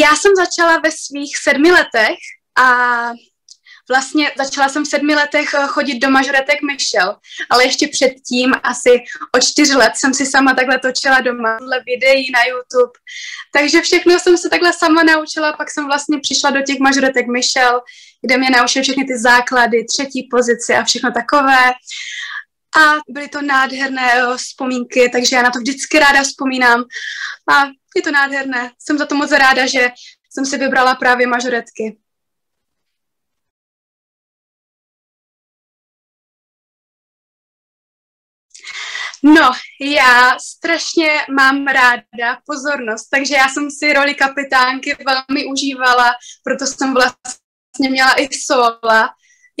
Já jsem začala ve svých sedmi letech a vlastně začala jsem v sedmi letech eh, chodit do mažoretek Michel, ale ještě předtím, asi o čtyři let, jsem si sama takhle točila doma videí na YouTube. Takže všechno jsem se takhle sama naučila, pak jsem vlastně přišla do těch mažoretek Michel, kde mě naučili všechny ty základy, třetí pozici a všechno takové. A byly to nádherné eh, vzpomínky, takže já na to vždycky ráda vzpomínám. A je to nádherné. Jsem za to moc ráda, že jsem si vybrala právě mažoretky. No, já strašně mám ráda pozornost, takže já jsem si roli kapitánky velmi užívala, proto jsem vlastně měla i sola.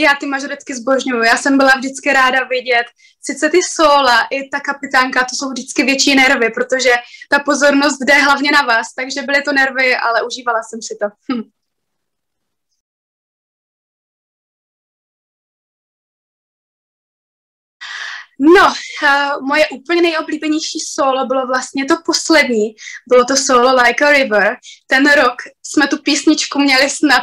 Já ty mažoretky zbožňuju, já jsem byla vždycky ráda vidět, sice ty sola i ta kapitánka, to jsou vždycky větší nervy, protože ta pozornost jde hlavně na vás, takže byly to nervy, ale užívala jsem si to. Hm. No, uh, moje úplně nejoblíbenější solo bylo vlastně to poslední. Bylo to solo Like a River. Ten rok jsme tu písničku měli snad,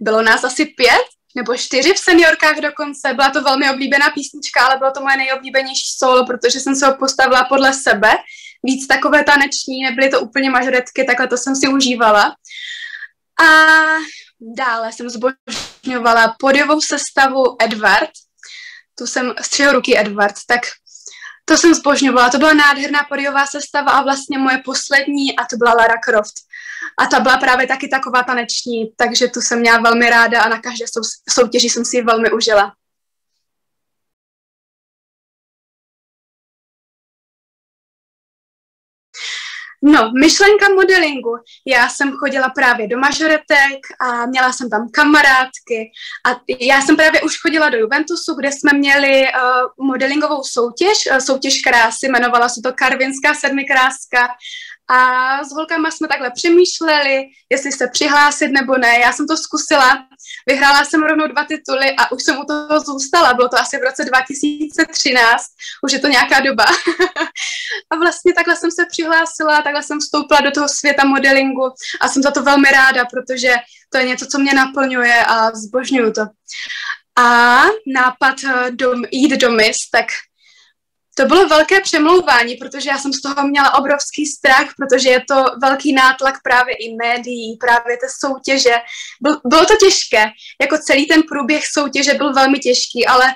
bylo nás asi pět nebo čtyři v seniorkách dokonce. Byla to velmi oblíbená písnička, ale bylo to moje nejoblíbenější solo, protože jsem se ho postavila podle sebe. Víc takové taneční, nebyly to úplně mažoretky, takhle to jsem si užívala. A dále jsem zbožňovala podiovou sestavu Edward, tu jsem střeho ruky Edward, tak to jsem zbožňovala. To byla nádherná podiová sestava a vlastně moje poslední a to byla Lara Croft. A ta byla právě taky taková taneční, takže tu jsem měla velmi ráda a na každé soutěži jsem si ji velmi užila. No, myšlenka modelingu. Já jsem chodila právě do mažoretek a měla jsem tam kamarádky a já jsem právě už chodila do Juventusu, kde jsme měli uh, modelingovou soutěž, uh, soutěž krásy, jmenovala se to Karvinská sedmikráska a s holkama jsme takhle přemýšleli, jestli se přihlásit nebo ne. Já jsem to zkusila, vyhrála jsem rovnou dva tituly a už jsem u toho zůstala. Bylo to asi v roce 2013, už je to nějaká doba. a vlastně takhle jsem se přihlásila, takhle jsem vstoupila do toho světa modelingu a jsem za to velmi ráda, protože to je něco, co mě naplňuje a zbožňuju to. A nápad eh, dom, jít do mis, tak to bylo velké přemlouvání, protože já jsem z toho měla obrovský strach, protože je to velký nátlak právě i médií, právě té soutěže. Byl, bylo to těžké, jako celý ten průběh soutěže byl velmi těžký, ale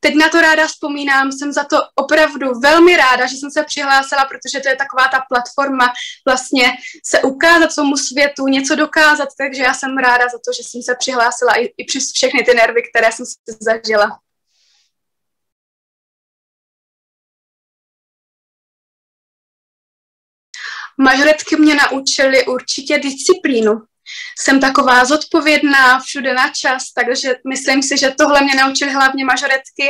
teď na to ráda vzpomínám, jsem za to opravdu velmi ráda, že jsem se přihlásila, protože to je taková ta platforma vlastně se ukázat tomu světu, něco dokázat, takže já jsem ráda za to, že jsem se přihlásila i, i přes všechny ty nervy, které jsem si zažila. Majoretky mě naučily určitě disciplínu. Jsem taková zodpovědná, všude na čas, takže myslím si, že tohle mě naučily hlavně majoretky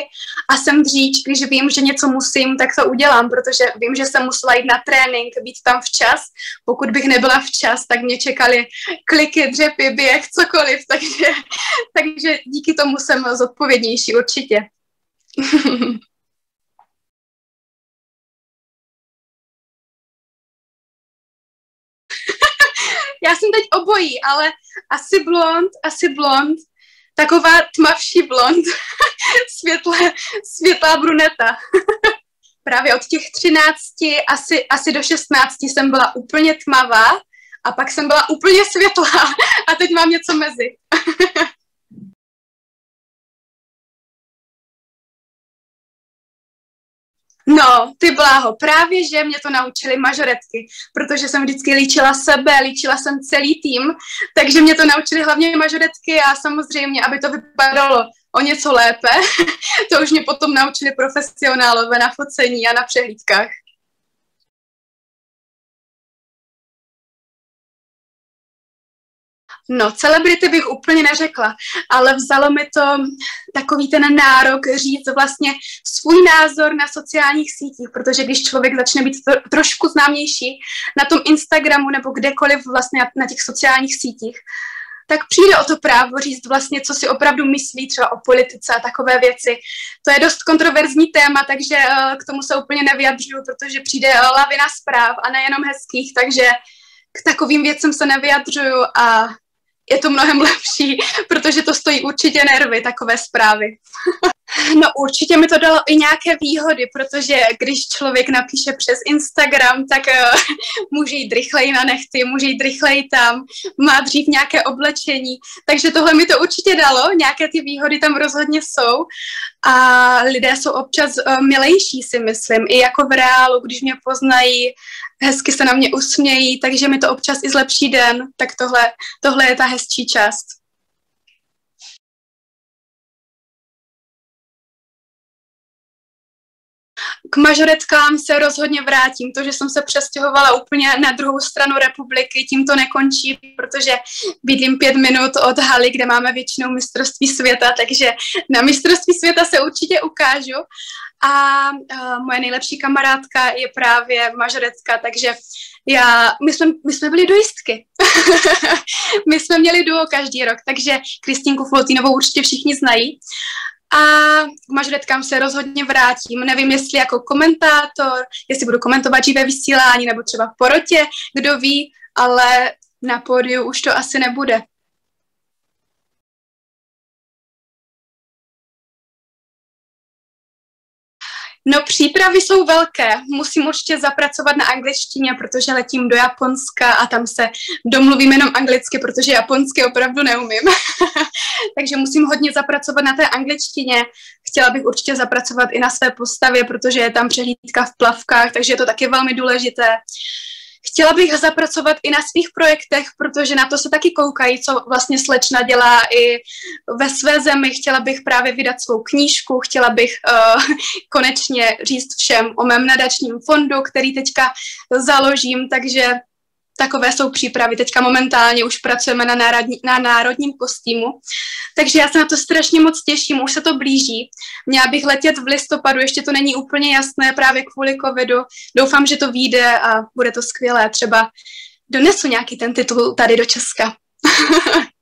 a jsem dříč, když vím, že něco musím, tak to udělám, protože vím, že jsem musela jít na trénink, být tam včas. Pokud bych nebyla včas, tak mě čekaly kliky, dřepy, běh, cokoliv, takže, takže díky tomu jsem zodpovědnější určitě. Já jsem teď obojí, ale asi blond, asi blond. Taková tmavší blond. Světle, světlá bruneta. Právě od těch 13 asi, asi do 16 jsem byla úplně tmavá a pak jsem byla úplně světlá a teď mám něco mezi. No, ty bláho, právě, že mě to naučili mažoretky, protože jsem vždycky líčila sebe, líčila jsem celý tým, takže mě to naučili hlavně mažoretky a samozřejmě, aby to vypadalo o něco lépe, to už mě potom naučili profesionálové na focení a na přehlídkách. No, celebrity bych úplně neřekla, ale vzalo mi to takový ten nárok říct vlastně svůj názor na sociálních sítích, protože když člověk začne být trošku známější na tom Instagramu nebo kdekoliv vlastně na těch sociálních sítích, tak přijde o to právo říct vlastně, co si opravdu myslí třeba o politice a takové věci. To je dost kontroverzní téma, takže uh, k tomu se úplně nevyjadřuju, protože přijde uh, lavina zpráv a nejenom hezkých, takže k takovým věcem se nevyjadřuju a je to mnohem lepší, protože to stojí určitě nervy, takové zprávy. No určitě mi to dalo i nějaké výhody, protože když člověk napíše přes Instagram, tak uh, může jít rychleji na nechty, může jít rychleji tam, má dřív nějaké oblečení, takže tohle mi to určitě dalo, nějaké ty výhody tam rozhodně jsou. A lidé jsou občas uh, milejší, si myslím, i jako v reálu, když mě poznají, hezky se na mě usmějí, takže mi to občas i zlepší den, tak tohle, tohle je ta hezčí část. K mažoretkám se rozhodně vrátím. To, že jsem se přestěhovala úplně na druhou stranu republiky, tím to nekončí, protože bydlím pět minut od haly, kde máme většinou mistrovství světa, takže na mistrovství světa se určitě ukážu. A uh, moje nejlepší kamarádka je právě mažoretka, takže já, my, jsme, my jsme byli duistky. my jsme měli duo každý rok, takže Kristínku Foltínovou určitě všichni znají a k mažoretkám se rozhodně vrátím. Nevím, jestli jako komentátor, jestli budu komentovat živé vysílání nebo třeba v porotě, kdo ví, ale na pódiu už to asi nebude. No přípravy jsou velké. Musím určitě zapracovat na angličtině, protože letím do Japonska a tam se domluvím jenom anglicky, protože japonsky opravdu neumím. Takže musím hodně zapracovat na té angličtině. Chtěla bych určitě zapracovat i na své postavě, protože je tam přehlídka v plavkách, takže je to taky velmi důležité. Chtěla bych zapracovat i na svých projektech, protože na to se taky koukají, co vlastně slečna dělá i ve své zemi. Chtěla bych právě vydat svou knížku, chtěla bych uh, konečně říct všem o mém nadačním fondu, který teďka založím, takže takové jsou přípravy. Teďka momentálně už pracujeme na, národní, na národním kostýmu, takže já se na to strašně moc těším, už se to blíží. Měla bych letět v listopadu, ještě to není úplně jasné právě kvůli covidu. Doufám, že to vyjde a bude to skvělé. Třeba donesu nějaký ten titul tady do Česka.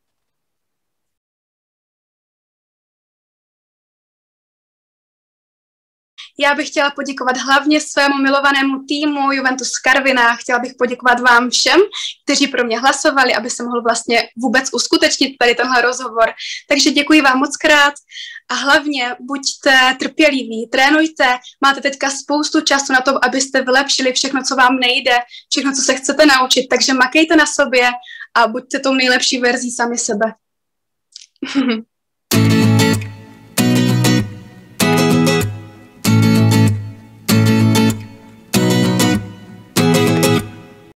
Já bych chtěla poděkovat hlavně svému milovanému týmu Juventus Karvina. Chtěla bych poděkovat vám všem, kteří pro mě hlasovali, aby se mohl vlastně vůbec uskutečnit tady tenhle rozhovor. Takže děkuji vám moc krát a hlavně buďte trpěliví, trénujte, máte teďka spoustu času na to, abyste vylepšili všechno, co vám nejde, všechno, co se chcete naučit, takže makejte na sobě a buďte tou nejlepší verzí sami sebe.